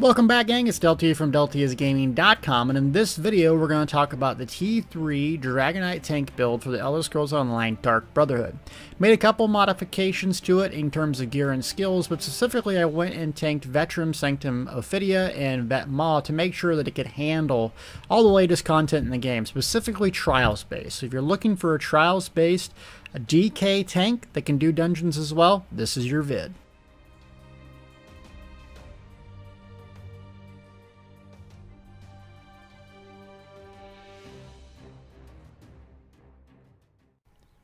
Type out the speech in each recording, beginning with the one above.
Welcome back gang, it's Deltia from DeltiasGaming.com and in this video we're going to talk about the T3 Dragonknight tank build for the Elder Scrolls Online Dark Brotherhood. Made a couple modifications to it in terms of gear and skills, but specifically I went and tanked Vetrum Sanctum Ophidia and Vet Maw to make sure that it could handle all the latest content in the game, specifically Trials based. So if you're looking for a Trials based DK tank that can do dungeons as well, this is your vid.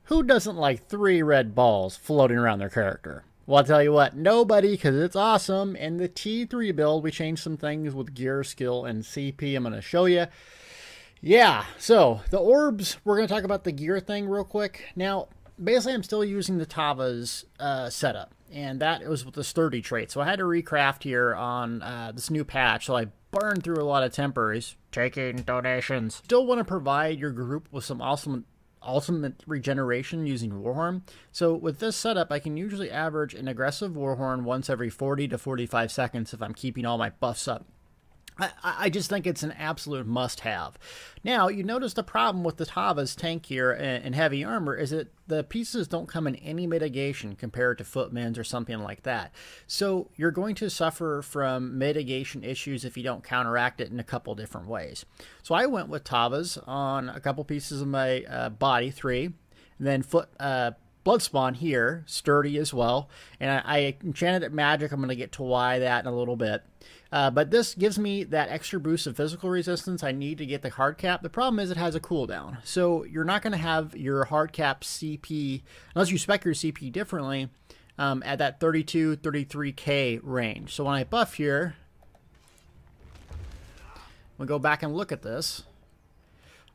Who doesn't like three red balls floating around their character? Well, I'll tell you what, nobody, because it's awesome. In the T3 build, we changed some things with gear, skill, and CP. I'm going to show you. Yeah, so the orbs, we're going to talk about the gear thing real quick. Now, basically, I'm still using the Tava's uh, setup, and that was with the sturdy trait. So I had to recraft here on uh, this new patch, so I burned through a lot of temporaries, taking donations. Still want to provide your group with some awesome ultimate regeneration using Warhorn. So with this setup, I can usually average an aggressive Warhorn once every 40 to 45 seconds if I'm keeping all my buffs up. I, I just think it's an absolute must have. Now, you notice the problem with the Tava's tank here and heavy armor is that the pieces don't come in any mitigation compared to footmen's or something like that. So you're going to suffer from mitigation issues if you don't counteract it in a couple different ways. So I went with Tava's on a couple pieces of my uh, body, three, and then foot. Uh, Bloodspawn here, sturdy as well, and I, I enchanted it magic. I'm going to get to why that in a little bit. Uh, but this gives me that extra boost of physical resistance I need to get the hard cap. The problem is it has a cooldown. So you're not going to have your hard cap CP, unless you spec your CP differently, um, at that 32, 33k range. So when I buff here, we go back and look at this.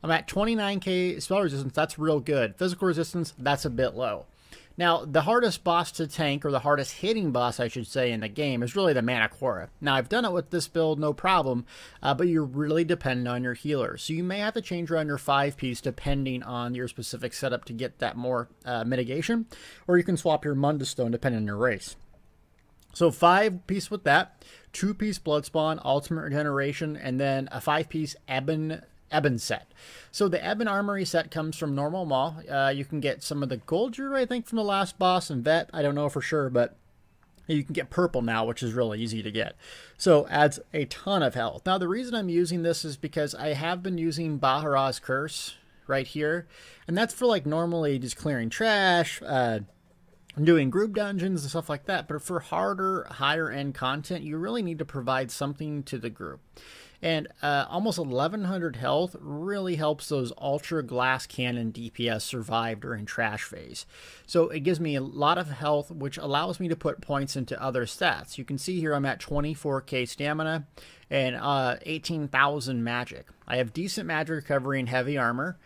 I'm at 29k spell resistance. That's real good. Physical resistance, that's a bit low. Now, the hardest boss to tank, or the hardest hitting boss, I should say, in the game is really the Mana Mantikora. Now, I've done it with this build, no problem, uh, but you're really dependent on your healer. So you may have to change around your 5-piece depending on your specific setup to get that more uh, mitigation, or you can swap your Mundus Stone depending on your race. So 5-piece with that, 2-piece Bloodspawn, Ultimate Regeneration, and then a 5-piece Ebon Ebon set. So the Ebon Armory set comes from normal Mall. Uh, you can get some of the gold jewelry, I think, from the last boss and Vet. I don't know for sure, but you can get purple now, which is really easy to get. So adds a ton of health. Now the reason I'm using this is because I have been using Bahraha's Curse right here, and that's for like normally just clearing trash, uh, doing group dungeons and stuff like that. But for harder, higher end content, you really need to provide something to the group. And uh, almost 1100 health really helps those ultra glass cannon DPS survive during trash phase. So it gives me a lot of health, which allows me to put points into other stats. You can see here I'm at 24k stamina and uh, 18,000 magic. I have decent magic recovery and heavy armor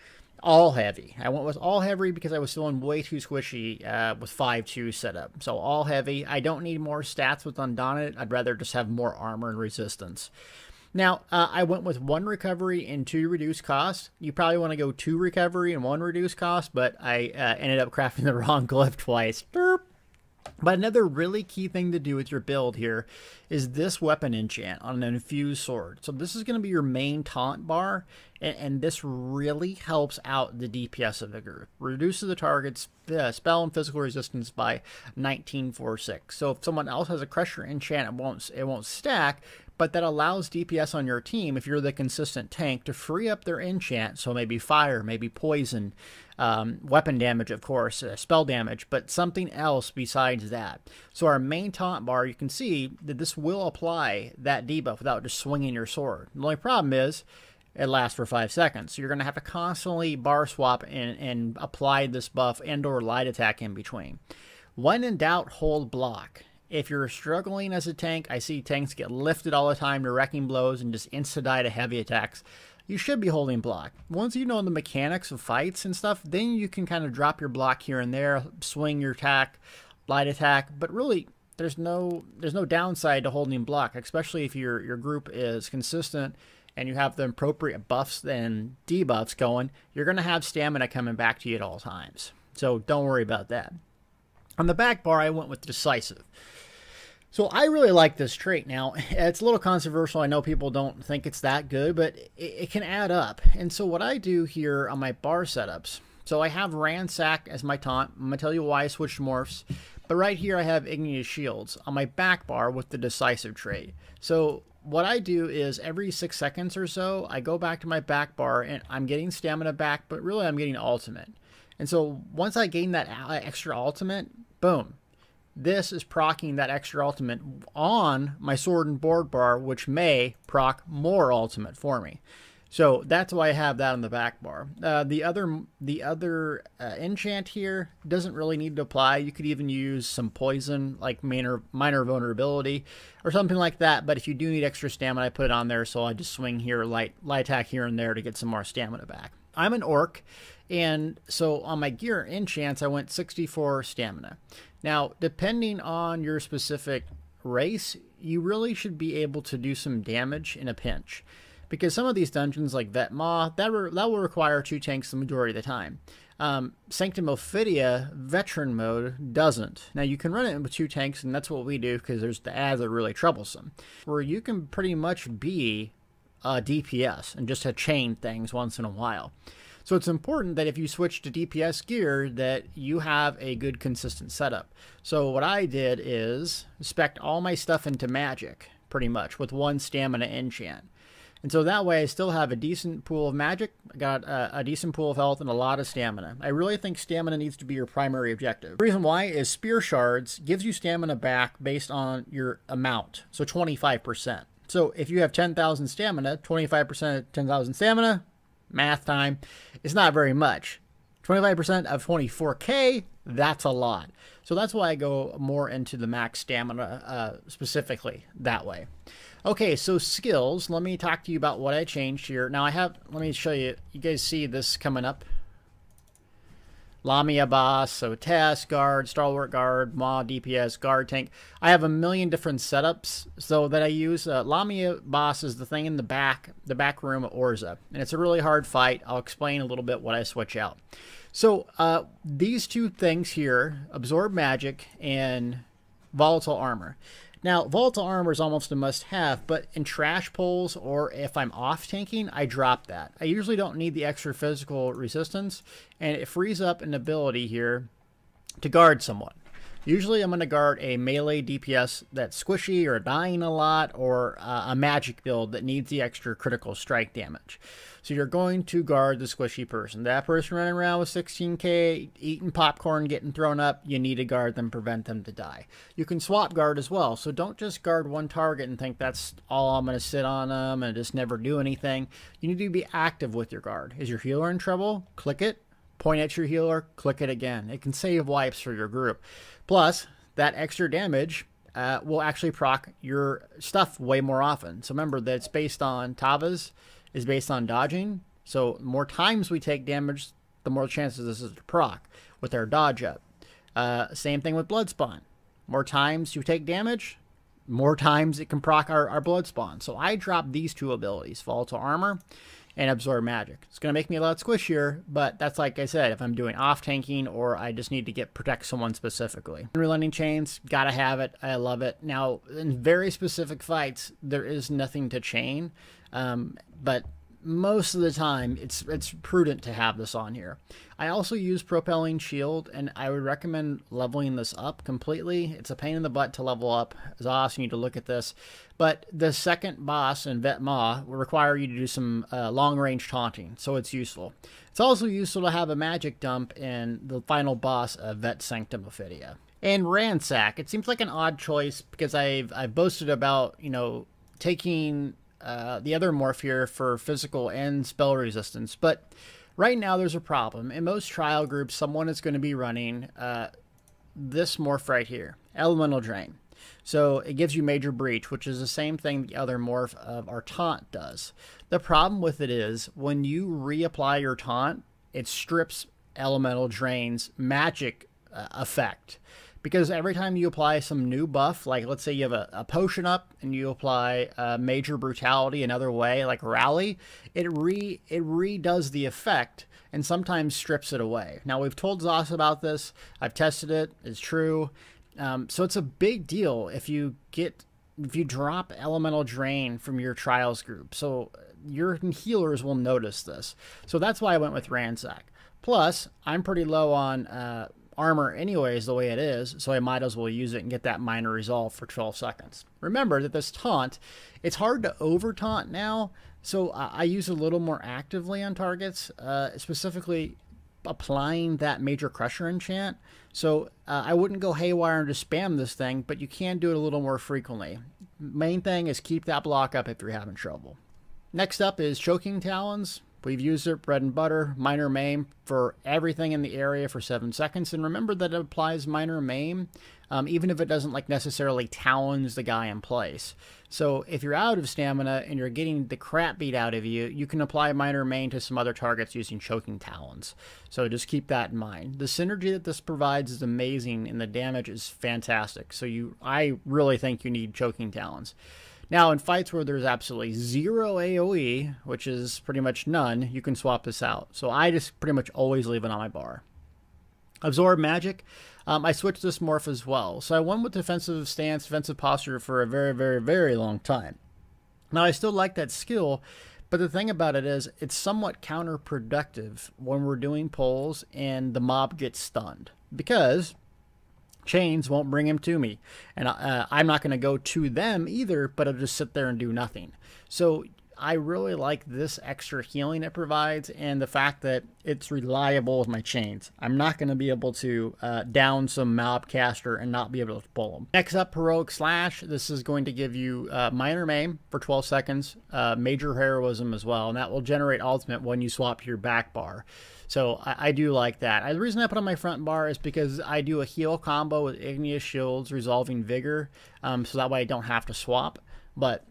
all heavy. I went with all heavy because I was feeling way too squishy uh, with 5-2 setup. So all heavy. I don't need more stats with Undaunted. I'd rather just have more armor and resistance. Now, uh, I went with one recovery and two reduced costs. You probably want to go two recovery and one reduced cost, but I uh, ended up crafting the wrong glyph twice. Derp. But another really key thing to do with your build here is this weapon enchant on an infused sword. So this is going to be your main taunt bar, and, and, this really helps out the DPS of the group. Reduces the target's uh, spell and physical resistance by 1946. So if someone else has a crusher enchant, it won't it won't stack, but that allows DPS on your team, if you're the consistent tank, to free up their enchant. So maybe fire, maybe poison, um, weapon damage, of course, uh, spell damage, but something else besides that. So our main taunt bar, you can see that this will apply that debuff without just swinging your sword. The only problem is it lasts for five seconds. So you're going to have to constantly bar swap and, and apply this buff and or light attack in between. When in doubt, hold block. If you're struggling as a tank, I see tanks get lifted all the time to wrecking blows and just insta die to heavy attacks. You should be holding block. Once you know the mechanics of fights and stuff, then you can kind of drop your block here and there, swing your attack, light attack, but really there's no there's no downside to holding block, especially if your your group is consistent and you have the appropriate buffs and debuffs going, you're going to have stamina coming back to you at all times. So don't worry about that. On the back bar, I went with decisive. So I really like this trait. Now it's a little controversial. I know people don't think it's that good, but it, it can add up. And so what I do here on my bar setups, so I have Ransack as my taunt. I'm gonna tell you why I switched morphs. But right here I have Igneous Shields on my back bar with the decisive trait. So what I do is every six seconds or so, I go back to my back bar and I'm getting stamina back, but really I'm getting ultimate. And so once I gain that extra ultimate, boom, this is procking that extra ultimate on my sword and board bar, which may proc more ultimate for me. So that's why I have that on the back bar. Uh, the other the other uh, enchant here doesn't really need to apply. You could even use some poison, like minor minor vulnerability, or something like that. But if you do need extra stamina, I put it on there, so I just swing here, light light attack here and there to get some more stamina back. I'm an orc, and so on my gear enchants, I went 64 stamina. Now, depending on your specific race, you really should be able to do some damage in a pinch. Because some of these dungeons, like Vet Maw, that, re- that will require two tanks the majority of the time. Um, Sanctum Ophidia Veteran mode doesn't. Now you can run it with two tanks, and that's what we do because there's the ads are really troublesome. Where you can pretty much be a DPS and just to chain things once in a while. So it's important that if you switch to DPS gear that you have a good consistent setup. So what I did is spec all my stuff into magic pretty much with one stamina enchant. And so that way I still have a decent pool of magic, I got a, a, decent pool of health, and a lot of stamina. I really think stamina needs to be your primary objective. The reason why is Spear Shards gives you stamina back based on your amount, so 25%. So if you have 10,000 stamina, 25% of 10,000 stamina, math time, it's not very much. 25% of 24k, that's a lot. So that's why I go more into the max stamina uh, specifically that way. Okay, so skills. Let me talk to you about what I changed here. Now I have, let me show you, you guys see this coming up Lamia boss, so Test, guard, stalwart guard, Maw, DPS, guard tank. I have a million different setups so that I use. Uh, Lamia boss is the thing in the back, the back room at Ozara, and it's a really hard fight. I'll explain a little bit what I switch out. So uh, these two things here, absorb magic and volatile armor. Now, volatile armor is almost a must-have, but in trash pulls or if I'm off tanking, I drop that. I usually don't need the extra physical resistance, and it frees up an ability here to guard someone. Usually I'm going to guard a melee DPS that's squishy or dying a lot, or uh, a magic build that needs the extra critical strike damage. So you're going to guard the squishy person. That person running around with 16k, eating popcorn, getting thrown up, you need to guard them, prevent them to die. You can swap guard as well. So don't just guard one target and think that's all I'm going to sit on them and just never do anything. You need to be active with your guard. Is your healer in trouble? Click it. Point at your healer, click it again. It can save wipes for your group. Plus, that extra damage uh, will actually proc your stuff way more often. So remember that it's based on Tava's is based on dodging. So more times we take damage, the more chances this is to proc with our dodge up. Uh, same thing with blood spawn. More times you take damage, more times it can proc our, our blood spawn. So I drop these two abilities, volatile armor and absorb magic. It's going to make me a lot squishier, but that's like I said, if I'm doing off tanking or I just need to get protect someone specifically. Relenting chains, gotta have it. I love it. Now, in very specific fights, there is nothing to chain. Um, but most of the time it's it's prudent to have this on here. I also use propelling shield and I would recommend leveling this up completely. It's a pain in the butt to level up. Awesome you need to look at this. But the second boss in Vet Maw will require you to do some uh, long range taunting, so it's useful. It's also useful to have a magic dump in the final boss of Vet Sanctum Ophidia. And Ransack, it seems like an odd choice because I've I've boasted about, you know, taking uh, the other morph here for physical and spell resistance. But right now there's a problem. In most trial groups, someone is going to be running uh, this morph right here, Elemental Drain. So it gives you Major Breach, which is the same thing the other morph of our taunt does. The problem with it is when you reapply your taunt, it strips Elemental Drain's magic uh, effect because every time you apply some new buff, like let's say you have a, a potion up and you apply a major brutality another way, like rally, it re it redoes the effect and sometimes strips it away. Now we've told ZOS about this. I've tested it. It's true. Um, so it's a big deal if you get if you drop elemental drain from your trials group. So your healers will notice this. So that's why I went with ransack. Plus, I'm pretty low on uh, armor anyways, the way it is, so I might as well use it and get that minor resolve for 12 seconds. Remember that this taunt, it's hard to over taunt now, so I use a little more actively on targets, uh, specifically applying that Major Crusher enchant. So uh, I wouldn't go haywire and just spam this thing, but you can do it a little more frequently. Main thing is keep that block up if you're having trouble. Next up is Choking Talons. We've used it bread and butter, minor maim for everything in the area for seven seconds. And remember that it applies minor maim, um, even if it doesn't like necessarily talons the guy in place. So if you're out of stamina and you're getting the crap beat out of you, you can apply minor maim to some other targets using choking talons. So just keep that in mind. The synergy that this provides is amazing and the damage is fantastic. So you I really think you need choking talons. Now, in fights where there's absolutely zero AoE, which is pretty much none, you can swap this out. So I just pretty much always leave it on my bar. Absorb Magic, um, I switched this morph as well. So I went with defensive stance, defensive posture for a very, very, very long time. Now, I still like that skill, but the thing about it is, it's somewhat counterproductive when we're doing pulls and the mob gets stunned. Because chains won't bring him to me. And uh, I'm not going to go to them either, but I'll just sit there and do nothing. So I really like this extra healing it provides and the fact that it's reliable with my chains. I'm not going to be able to uh, down some mobcaster and not be able to pull them. Next up, Heroic Slash. This is going to give you uh, minor maim for 12 seconds, uh, major heroism as well, and that will generate ultimate when you swap your back bar. So I, I do like that. I, the reason I put on my front bar is because I do a heal combo with Igneous Shields, Resolving Vigor, um, so that way I don't have to swap. But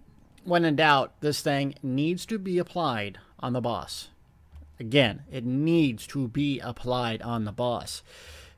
when in doubt, this thing needs to be applied on the boss. Again, it needs to be applied on the boss.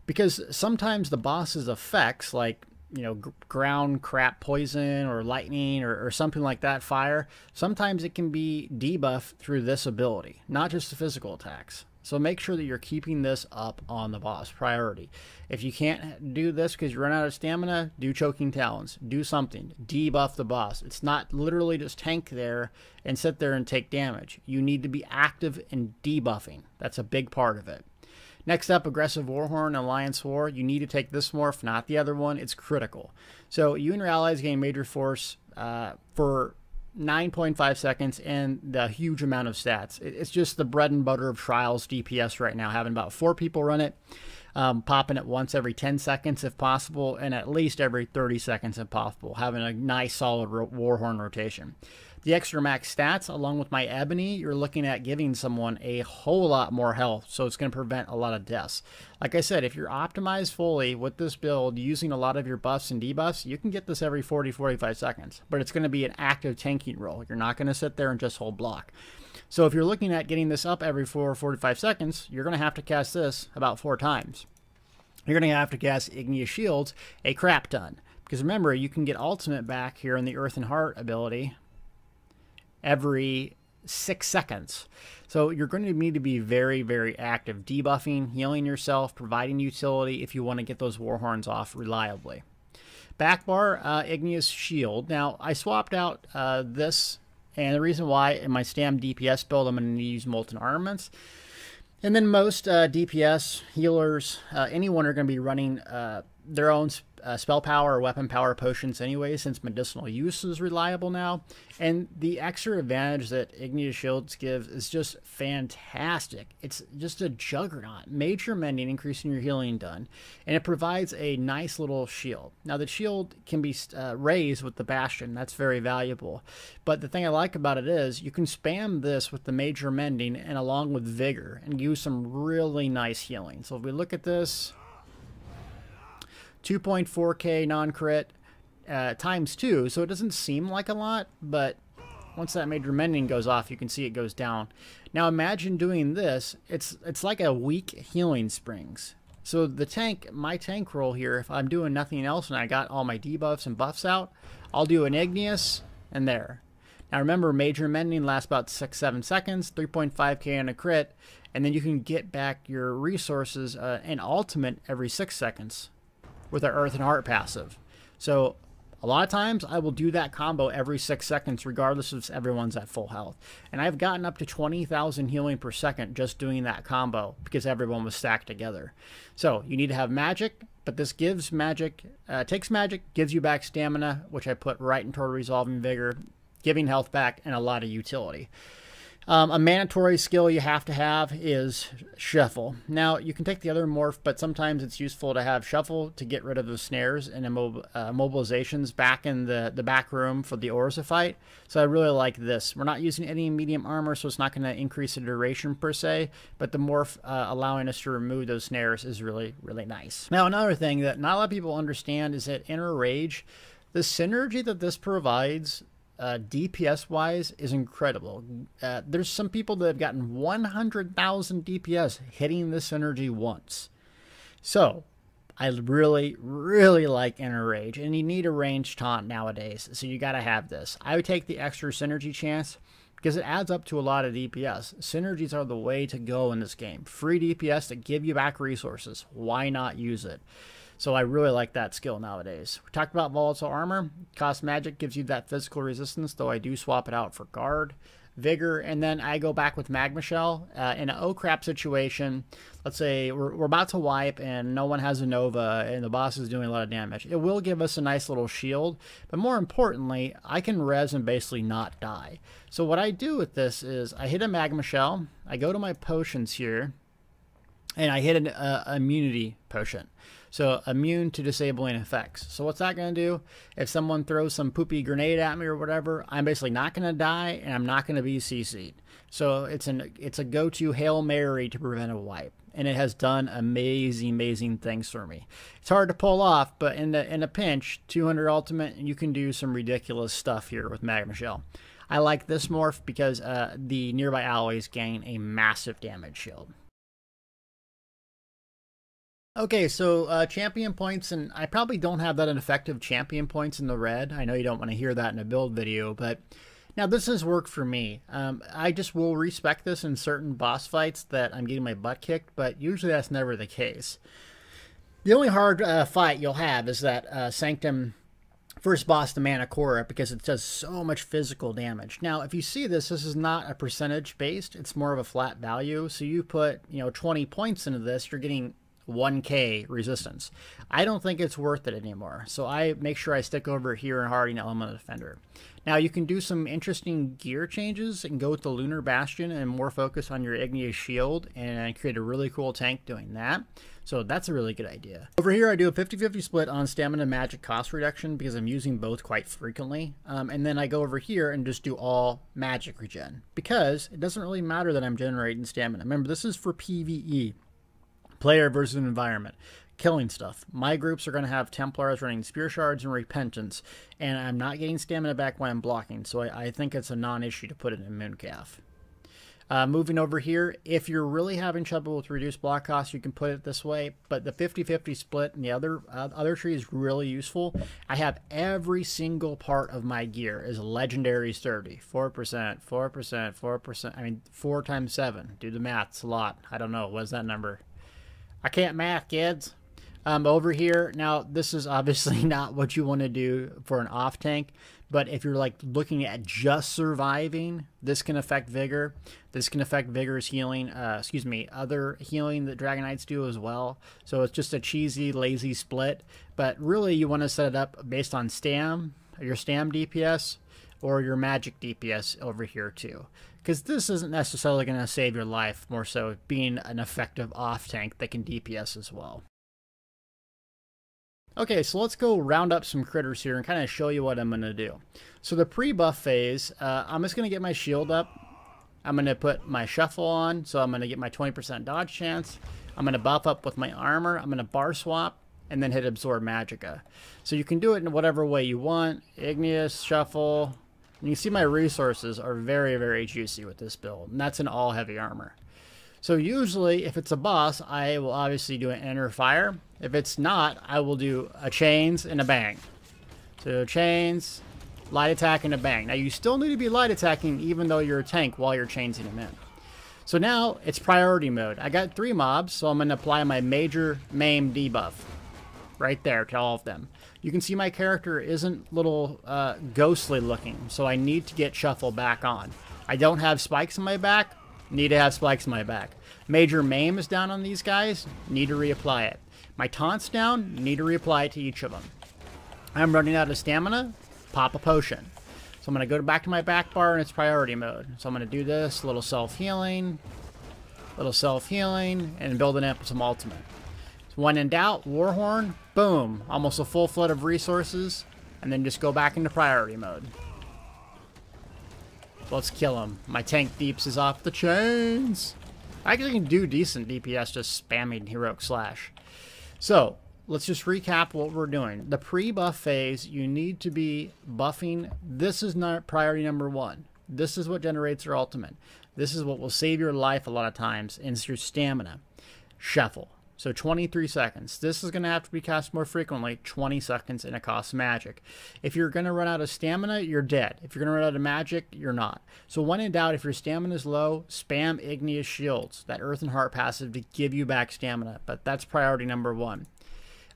Because sometimes the boss's effects, like you know, ground crap poison or lightning or, or something like that, fire, sometimes it can be debuffed through this ability, not just the physical attacks. So make sure that you're keeping this up on the boss priority. If you can't do this because you run out of stamina, do choking talons. Do something. Debuff the boss. It's not literally just tank there and sit there and take damage. You need to be active in debuffing. That's a big part of it. Next up, Aggressive Warhorn Alliance War. You need to take this morph, not the other one. It's critical. So you and your allies gain major force uh, for 9.5 seconds and the huge amount of stats. It's just the bread and butter of trials DPS right now, having about four people run it, um, popping it once every 10 seconds if possible, and at least every 30 seconds if possible, having a nice solid Warhorn rotation. The extra max stats, along with my Ebony, you're looking at giving someone a whole lot more health, so it's going to prevent a lot of deaths. Like I said, if you're optimized fully with this build using a lot of your buffs and debuffs, you can get this every 40 45 seconds, but it's going to be an active tanking role. You're not going to sit there and just hold block. So if you're looking at getting this up every 4 or 45 seconds, you're going to have to cast this about four times. You're going to have to cast Igneous Shields a crap ton. Because remember, you can get ultimate back here in the Earthen Heart ability every six seconds. So you're going to need to be very, very active, debuffing, healing yourself, providing utility if you want to get those warhorns off reliably. Backbar, uh, Igneous Shield. Now, I swapped out uh, this, and the reason why in my Stam DPS build, I'm going to use Molten Armaments. And then most uh, DPS healers, uh, anyone are going to be running uh, their own uh, spell power or weapon power potions anyway, since medicinal use is reliable now. And the extra advantage that Igneous Shields gives is just fantastic. It's just a juggernaut. Major mending, increasing your healing done, and it provides a nice little shield. Now, the shield can be uh, raised with the Bastion. That's very valuable. But the thing I like about it is you can spam this with the major mending and along with vigor and use some really nice healing. So if we look at this, 2.4k non-crit uh, times 2, so it doesn't seem like a lot, but once that major mending goes off, you can see it goes down. Now imagine doing this. It's it's like a weak healing springs. So the tank, my tank roll here, if I'm doing nothing else and I got all my debuffs and buffs out, I'll do an Igneous and there. Now remember, major mending lasts about 6-7 seconds, 3.5k on a crit, and then you can get back your resources uh, and ultimate every 6 seconds with our Earthen Heart passive. So a lot of times I will do that combo every six seconds, regardless if everyone's at full health. And I've gotten up to 20,000 healing per second just doing that combo because everyone was stacked together. So you need to have magic, but this gives magic, uh, takes magic, gives you back stamina, which I put right into resolving vigor, giving health back, and a lot of utility. Um, a mandatory skill you have to have is shuffle. Now you can take the other morph, but sometimes it's useful to have shuffle to get rid of the snares and immob- uh, mobilizations back in the, the back room for the Ozara fight. So I really like this. We're not using any medium armor, so it's not going to increase the duration per se, but the morph uh, allowing us to remove those snares is really, really nice. Now another thing that not a lot of people understand is that Inner Rage, the synergy that this provides uh, DPS wise is incredible. Uh, there's some people that have gotten 100,000 DPS hitting this energy once. So, I really, really like Inner Rage, and you need a range taunt nowadays, so you got to have this. I would take the extra synergy chance because it adds up to a lot of DPS. Synergies are the way to go in this game. Free DPS that give you back resources. Why not use it? So I really like that skill nowadays. We talked about volatile armor. Cost magic gives you that physical resistance, though I do swap it out for guard, vigor, and then I go back with magma shell. Uh, in an oh crap situation, let's say we're, we're about to wipe and no one has a nova and the boss is doing a lot of damage. It will give us a nice little shield, but more importantly, I can res and basically not die. So what I do with this is I hit a magma shell, I go to my potions here, and I hit an uh, immunity potion. So immune to disabling effects. So what's that going to do? If someone throws some poopy grenade at me or whatever, I'm basically not going to die and I'm not going to be CC'd. So it's an it's a go-to hail mary to prevent a wipe, and it has done amazing amazing things for me. It's hard to pull off, but in the in a pinch, 200 ultimate, you can do some ridiculous stuff here with Magma Shell. I like this morph because uh, the nearby alloys gain a massive damage shield. Okay, so uh, champion points, and I probably don't have that effective champion points in the red. I know you don't want to hear that in a build video, but now this has worked for me. Um, I just will respect this in certain boss fights that I'm getting my butt kicked, but usually that's never the case. The only hard uh, fight you'll have is that uh, Sanctum first boss, the Mantikora, because it does so much physical damage. Now, if you see this, this is not a percentage based; it's more of a flat value. So you put, you know, 20 points into this, you're getting 1k resistance. I don't think it's worth it anymore, so I make sure I stick over here in Hardying Elemental Defender. Now you can do some interesting gear changes and go with the Lunar Bastion and more focus on your Igneous Shield and create a really cool tank doing that. So that's a really good idea. Over here I do a 50-50 split on stamina magic cost reduction because I'm using both quite frequently. Um, and then I go over here and just do all magic regen because it doesn't really matter that I'm generating stamina. Remember this is for PvE player versus environment killing stuff. My groups are going to have Templars running Spear Shards and Repentance, and I'm not getting stamina back when I'm blocking, so I, I think it's a non-issue to put it in Mooncalf. Uh, moving over here, if you're really having trouble with reduced block costs, you can put it this way, but the 50-50 split and the other uh, other tree is really useful. I have every single part of my gear is legendary sturdy. 4%, 4%, 4%, I mean, 4 times 7. Do the math, it's a lot. I don't know, what's that number? I can't math, kids. Um, over here, now this is obviously not what you want to do for an off tank, but if you're like looking at just surviving, this can affect vigor. This can affect vigor's healing. Uh, excuse me, other healing that Dragon Knights do as well. So it's just a cheesy, lazy split. But really, you want to set it up based on stam, your stam DPS, or your magic DPS over here too because this isn't necessarily going to save your life, more so being an effective off tank that can DPS as well. Okay, so let's go round up some critters here and kind of show you what I'm going to do. So the pre-buff phase, uh, I'm just going to get my shield up. I'm going to put my shuffle on, so I'm going to get my 20% dodge chance. I'm going to buff up with my armor. I'm going to bar swap and then hit absorb magicka. So you can do it in whatever way you want. Igneous, shuffle, and you see my resources are very, very juicy with this build, and that's in all heavy armor. So usually, if it's a boss, I will obviously do an inner fire. If it's not, I will do a chains and a bang. So chains, light attack, and a bang. Now you still need to be light attacking even though you're a tank while you're chainsing them in. So now it's priority mode. I got three mobs, so I'm going to apply my major maim debuff. right there to all of them. You can see my character isn't little uh, ghostly looking, so I need to get shuffle back on. I don't have spikes in my back, need to have spikes in my back. Major maim is down on these guys, need to reapply it. My taunt's down, need to reapply it to each of them. I'm running out of stamina, pop a potion. So I'm going to go back to my back bar and its priority mode. So I'm going to do this, little self-healing, little self-healing, and build building up some ultimate. So when in doubt, Warhorn, boom, almost a full flood of resources, and then just go back into priority mode. Let's kill him. My tank deeps is off the chains. I actually can do decent DPS just spamming Heroic Slash. So, let's just recap what we're doing. The pre-buff phase, you need to be buffing. This is not priority number one. This is what generates your ultimate. This is what will save your life a lot of times, and it's your stamina. Shuffle. So 23 seconds. This is going to have to be cast more frequently, 20 seconds, and it costs magic. If you're going to run out of stamina, you're dead. If you're going to run out of magic, you're not. So when in doubt, if your stamina is low, spam Igneous Shields, that Earthen Heart passive to give you back stamina. But that's priority number one.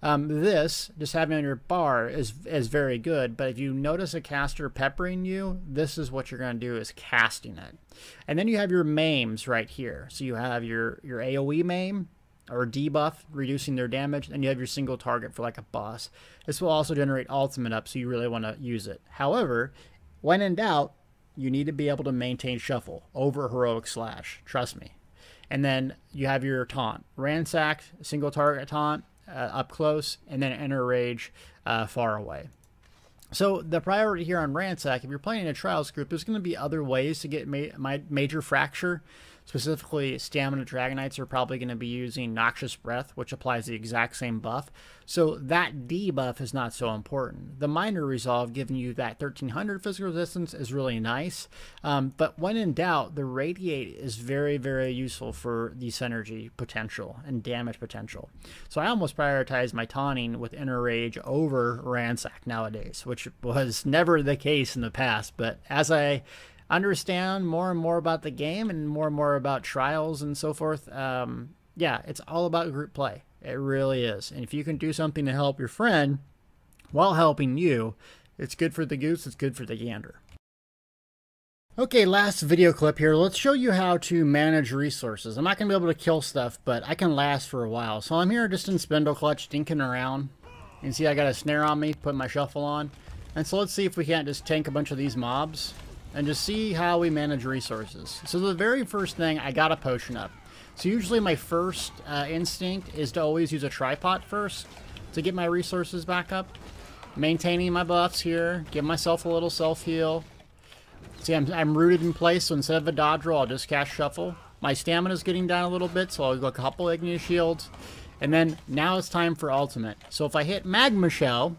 Um, this, just having on your bar, is is very good. But if you notice a caster peppering you, this is what you're going to do is casting it. And then you have your maims right here. So you have your, your AoE maim, or debuff, reducing their damage, and you have your single target for like a boss. This will also generate ultimate up, so you really want to use it. However, when in doubt, you need to be able to maintain shuffle over heroic slash. Trust me. And then you have your taunt, ransack, single target taunt uh, up close, and then Inner Rage uh, far away. So the priority here on ransack, if you're playing in a trials group, there's going to be other ways to get ma- my major fracture. Specifically, Stamina Dragonknights are probably going to be using Noxious Breath, which applies the exact same buff. So that debuff is not so important. The Minor Resolve giving you that 1300 physical resistance is really nice. Um, but when in doubt, the Radiate is very, very useful for the synergy potential and damage potential. So I almost prioritize my taunting with Inner Rage over Ransack nowadays, which was never the case in the past. But as I understand more and more about the game and more and more about trials and so forth, um, yeah, it's all about group play. It really is. And if you can do something to help your friend while helping you, it's good for the goose, it's good for the gander. Okay, last video clip here. Let's show you how to manage resources. I'm not going to be able to kill stuff, but I can last for a while. So I'm here just in Spindleclutch, dinking around. You can see I got a snare on me, put my shuffle on. And so let's see if we can't just tank a bunch of these mobs and just see how we manage resources. So the very first thing, I got a potion up. So usually my first uh, instinct is to always use a tripod first to get my resources back up. Maintaining my buffs here, give myself a little self-heal. See, I'm, I'm rooted in place, so instead of a dodge roll, I'll just cast Shuffle. My stamina is getting down a little bit, so I'll go a couple Igneous Shields. And then now it's time for Ultimate. So if I hit Magma Shell,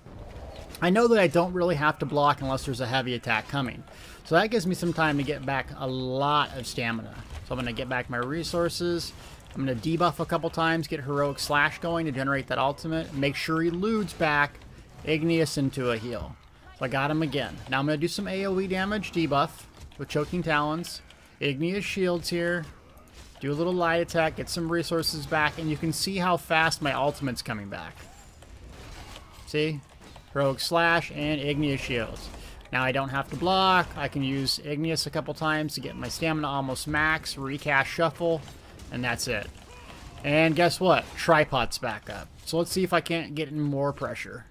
I know that I don't really have to block unless there's a heavy attack coming. So that gives me some time to get back a lot of stamina. So I'm going to get back my resources. I'm going to debuff a couple times, get Heroic Slash going to generate that ultimate. Make sure he eludes back Igneous into a heal. So I got him again. Now I'm going to do some AoE damage debuff with Choking Talons. Igneous Shields here. Do a little light attack, get some resources back, and you can see how fast my ultimate's coming back. See? Heroic Slash and Igneous Shields. Now I don't have to block. I can use Igneous a couple times to get my stamina almost max, recast Shuffle, and that's it. And guess what? Tripod's back up. So let's see if I can't get in more pressure.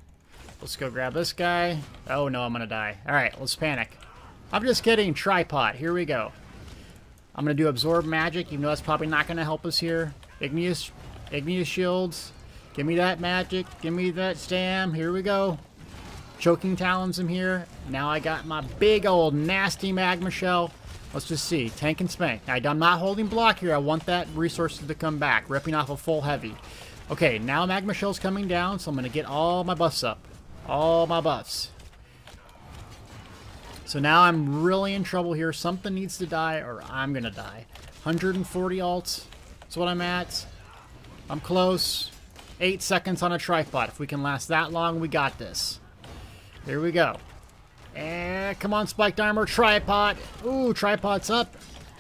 Let's go grab this guy. Oh no, I'm gonna die. Alright, let's panic. I'm just kidding, tripod. Here we go. I'm gonna do absorb magic, even though that's probably not gonna help us here. Igneous Igneous shields. Give me that magic. Give me that stam. Here we go. Choking Talons him here. Now I got my big old nasty Magma Shell. Let's just see. Tank and spank. I'm not holding block here. I want that resources to come back. Ripping off a full heavy. Okay, now Magma Shell's coming down, so I'm going to get all my buffs up. All my buffs. So now I'm really in trouble here. Something needs to die or I'm going to die. 140 alts. That's what I'm at. I'm close. Eight seconds on a tripod. If we can last that long, we got this. Here we go. And come on, spiked armor, tripod. Ooh, tripod's up.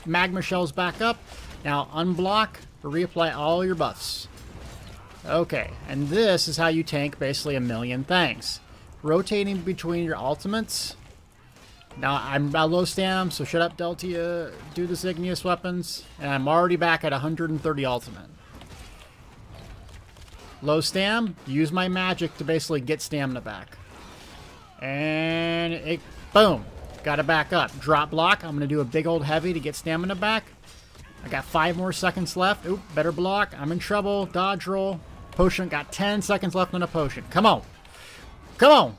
Magma shell's back up. Now unblock reapply all your buffs. Okay, and this is how you tank basically a million things. Rotating between your ultimates. Now, I'm at low stam, so shut up, Deltia. Do this igneous weapons. And I'm already back at 130 ultimate. Low stam, use my magic to basically get stamina back. And it, boom, got it back up. Drop block, I'm going to do a big old heavy to get stamina back. I got five more seconds left. Oop, better block. I'm in trouble. Dodge roll. Potion, got 10 seconds left on a potion. Come on. Come on.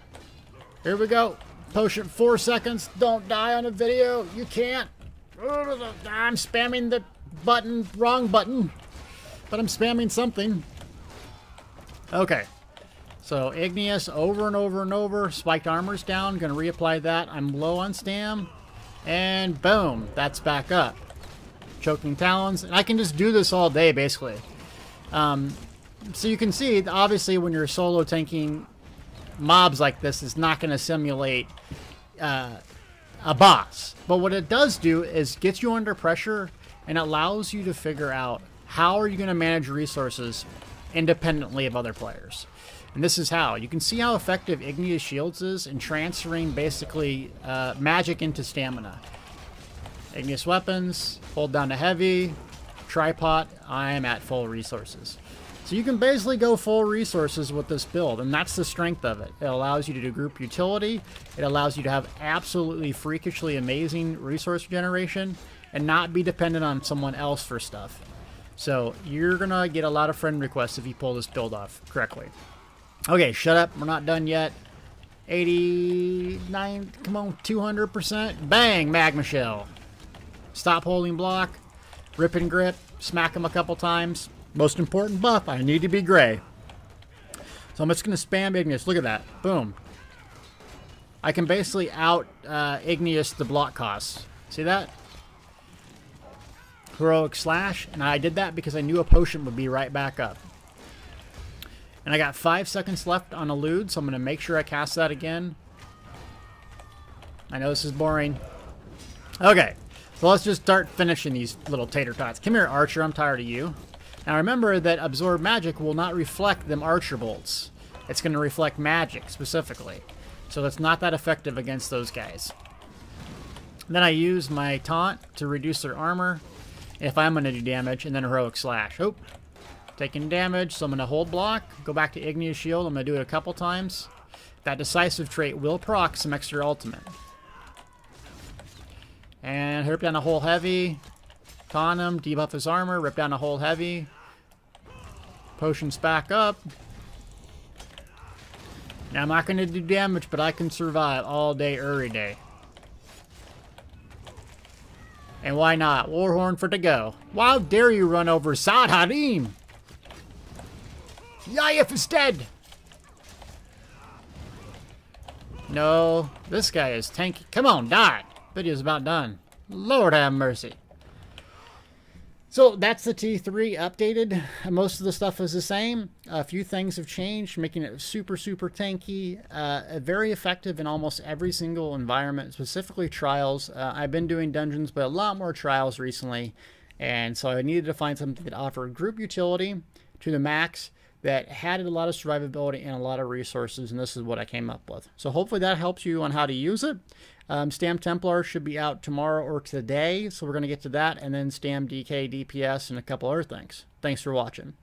Here we go. Potion, four seconds. Don't die on a video. You can't. I'm spamming the button, wrong button. But I'm spamming something. Okay. So Igneous over and over and over. Spiked armor's down. Gonna reapply that. I'm low on stam. And boom, that's back up. Choking Talons. And I can just do this all day, basically. Um, so you can see, obviously, when you're solo tanking mobs like this, it's not going to simulate uh, a boss. But what it does do is gets you under pressure and allows you to figure out how are you going to manage resources independently of other players. And this is how. You can see how effective Igneous Shields is in transferring basically uh, magic into stamina. Igneous Weapons, hold down to heavy, tripod, I am at full resources. So you can basically go full resources with this build, and that's the strength of it. It allows you to do group utility, it allows you to have absolutely freakishly amazing resource generation, and not be dependent on someone else for stuff. So you're gonna get a lot of friend requests if you pull this build off correctly. Okay, shut up. We're not done yet. 89, come on, 200%. Bang, Magma Shell. Stop holding block. Rip and grip. Smack him a couple times. Most important buff, I need to be gray. So I'm just going to spam Igneous. Look at that. Boom. I can basically out uh, Igneous the block costs. See that? Heroic Slash. And I did that because I knew a potion would be right back up. And I got five seconds left on Elude, so I'm going to make sure I cast that again. I know this is boring. Okay, so let's just start finishing these little tater tots. Come here, Archer. I'm tired of you. Now remember that Absorb Magic will not reflect them Archer Bolts. It's going to reflect magic, specifically. So it's not that effective against those guys. Then I use my Taunt to reduce their armor, if I'm going to do damage, and then Heroic Slash. Oh, taking damage, so I'm going to hold block, go back to Igneous Shield, I'm going to do it a couple times. That Decisive trait will proc some extra ultimate. And rip down a whole heavy. Taunt him, debuff his armor, rip down a whole heavy. Potions back up. Now I'm not going to do damage, but I can survive all day, every day. And why not? Warhorn for to go. Why dare you run over Saad Harim? Yaif is dead! No, this guy is tanky. Come on, die! Video's about done. Lord have mercy. So that's the T3 updated. Most of the stuff is the same. A few things have changed, making it super, super tanky. Uh, very effective in almost every single environment, specifically trials. Uh, I've been doing dungeons, but a lot more trials recently. And so I needed to find something that offered group utility to the max that had a lot of survivability and a lot of resources, and this is what I came up with. So hopefully that helps you on how to use it. Um, Stam Templar should be out tomorrow or today, so we're going to get to that, and then Stam DK, DPS, and a couple other things. Thanks for watching.